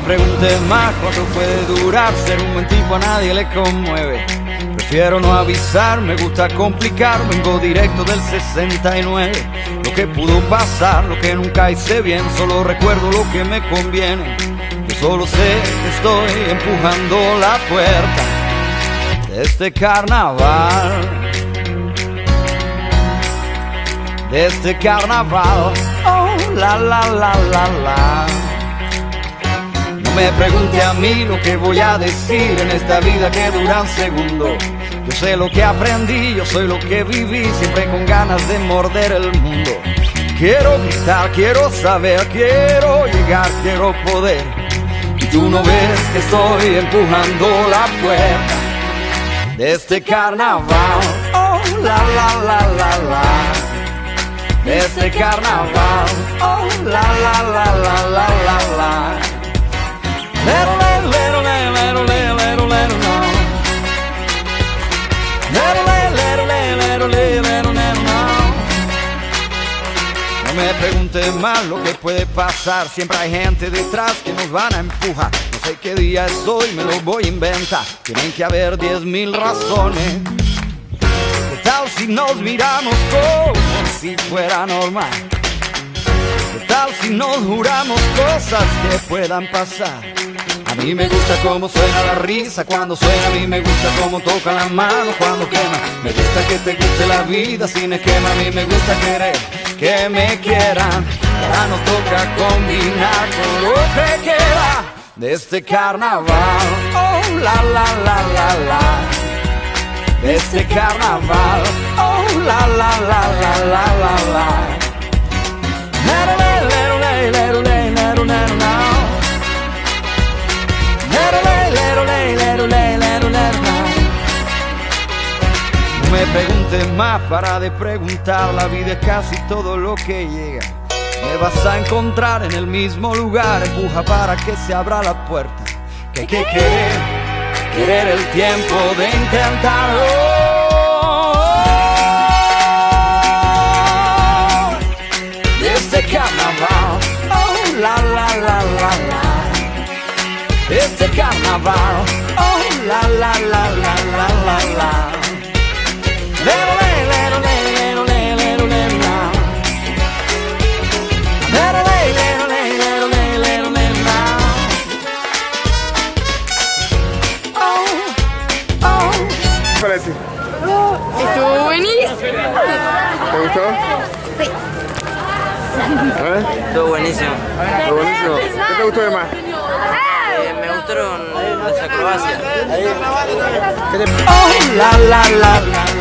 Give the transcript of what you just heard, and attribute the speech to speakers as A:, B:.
A: preguntes más cuánto puede durar Ser un buen tipo a nadie le conmueve Prefiero no avisar, me gusta complicar Vengo directo del 69 Lo que pudo pasar, lo que nunca hice bien Solo recuerdo lo que me conviene Yo solo sé que estoy empujando la puerta De este carnaval de este carnaval. Oh, la la la la la. Me pregunte a mí lo que voy a decir en esta vida que dura un segundo. Yo sé lo que aprendí, yo soy lo que viví, siempre con ganas de morder el mundo. Quiero gritar, quiero saber, quiero llegar, quiero poder. Y tú no ves que estoy empujando la puerta de este carnaval. Oh, la la la la la este carnaval. Oh, me preguntes más lo que puede pasar. Siempre hay gente detrás que nos van a empujar. No sé qué día es hoy, me lo voy a inventar. Tienen que haber diez mil razones. ¿Qué tal si nos miramos como si fuera normal? ¿Qué tal si nos juramos cosas que puedan pasar? A mí me gusta cómo suena la risa cuando suena, a mí me gusta cómo toca la mano cuando quema. Me gusta que te guste la vida sin esquema, a mí me gusta querer que me quieran. Ahora nos toca combinar con lo que queda de este carnaval. Oh, la la la la la de este carnaval. Oh, la la la la la. Me preguntes más para de preguntar, la vida es casi todo lo que llega. Me vas a encontrar en el mismo lugar, empuja para que se abra la puerta. Que que querer, querer el tiempo de intentarlo. Este carnaval, oh la la la la la. Este carnaval, oh la la la la la la la.
B: Buenísimo.
C: ¿Te gustó? ¿Eh?
D: Estuvo buenísimo.
C: ¿Está buenísimo? ¿Qué te gustó de más?
D: Eh, me gustaron las acrobacias.
A: Oh, la la la la.